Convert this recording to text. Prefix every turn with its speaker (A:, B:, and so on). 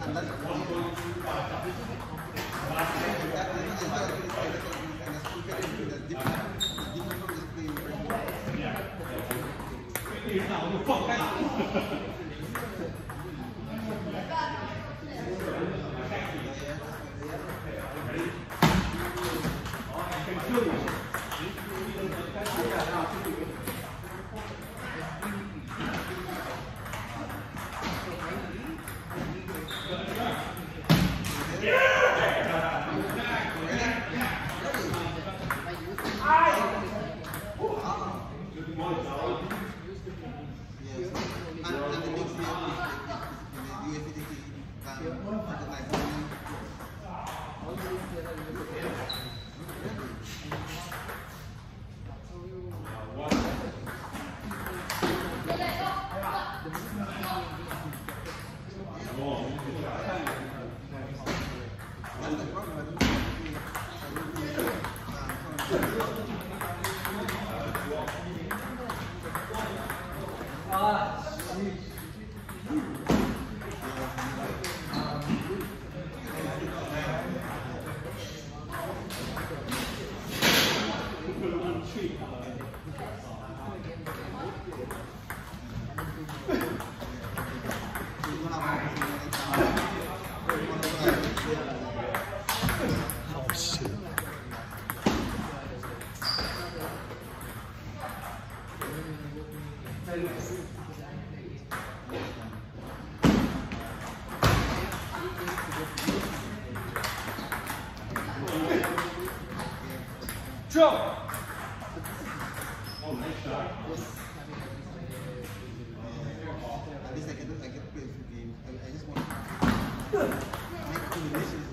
A: Tapi, kalau. Jump! Oh, nice shot. At least I can, I can play a few games. I, just want to make combinations.